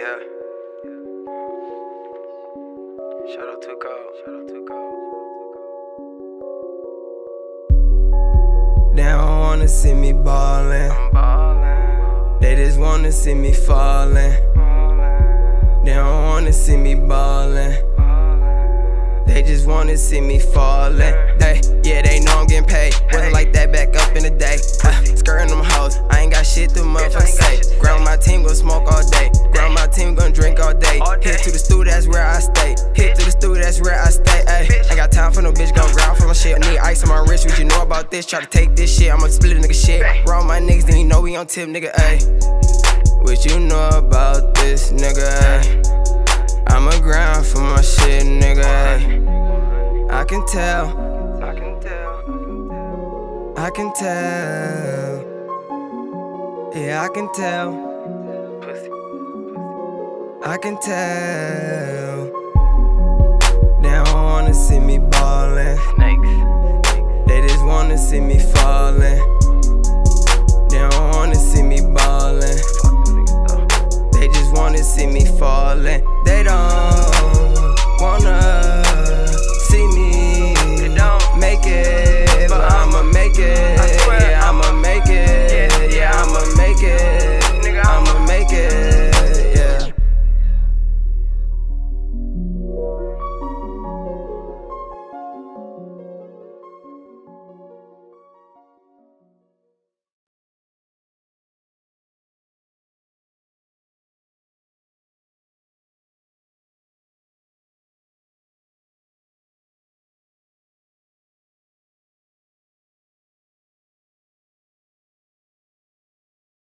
Yeah. Shout out to Cold. Shout out to Cold. They don't wanna see me ballin'. I'm ballin'. They just wanna see me fallin'. Ballin'. They don't wanna see me ballin'. Ballin'. They just wanna see me fallin'. Hey, yeah, they know I'm getting paid. Wasn't like that back up in the day. Hit to the stew, that's where I stay. Hit to the stew, that's where I stay. Ay, ain't got time for no bitch, gon' ground for my shit. I need ice on my wrist, what you know about this? Try to take this shit, I'ma split a nigga shit. Roll my niggas, then you know we on tip, nigga, ayy. What you know about this, nigga, ayy? I'ma grind for my shit, nigga, ayy. I can tell, I can tell. I can tell. Yeah, I can tell. I can tell. They don't wanna see me ballin'. Snakes. They just wanna see me fallin'. They don't wanna see me ballin'. Fuck them niggas though. They just wanna see me fallin'. They don't wanna